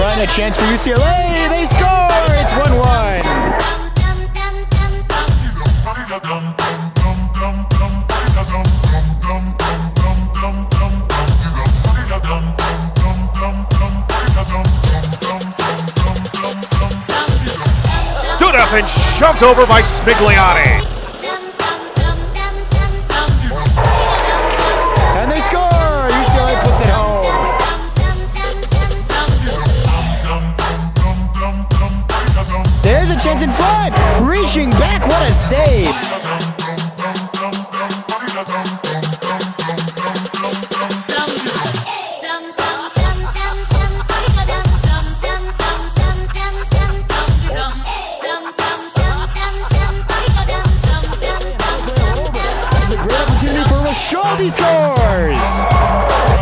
front, a chance for UCLA. They score. It's 1 1. off and shoved over by Smigliani. And they score! UCLA puts it home. There's a chance in front! Reaching back, what a save! Show these scores!